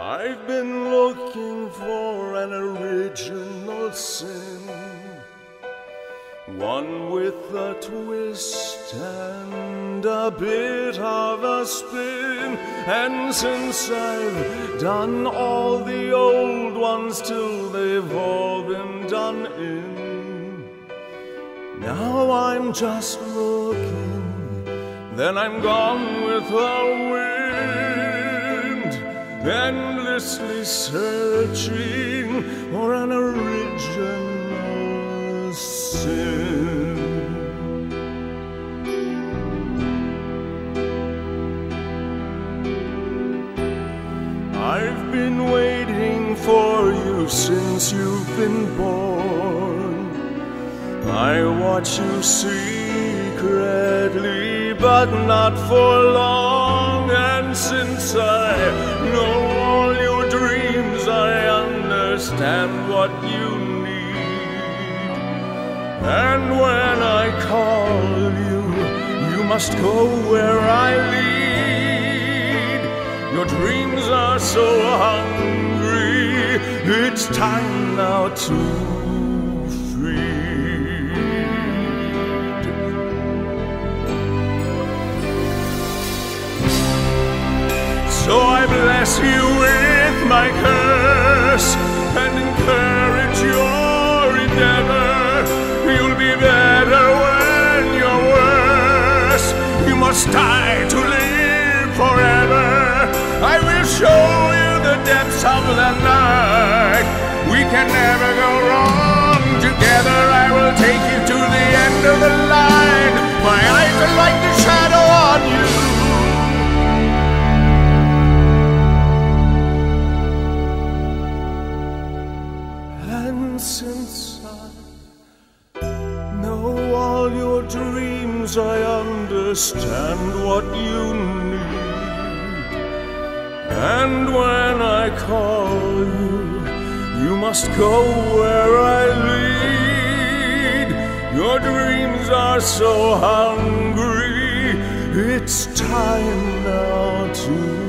I've been looking for an original sin, one with a twist and a bit of a spin. And since I've done all the old ones till they've all been done in, now I'm just looking, then I'm gone with the wind, endlessly searching for an original sin. I've been waiting for you since you've been born. I watch you secretly, but not for long. And since I know understand what you need. And when I call you, you must go where I lead. Your dreams are so hungry, it's time now to. So I bless you with my curse must die to live forever. I will show you the depths of the night. We can never go wrong together. I will take you to the end of the line. My eyes are like the shadow on you. And since I know all your dreams, I understand what you need. And when I call you, you must go where I lead. Your dreams are so hungry, it's time now to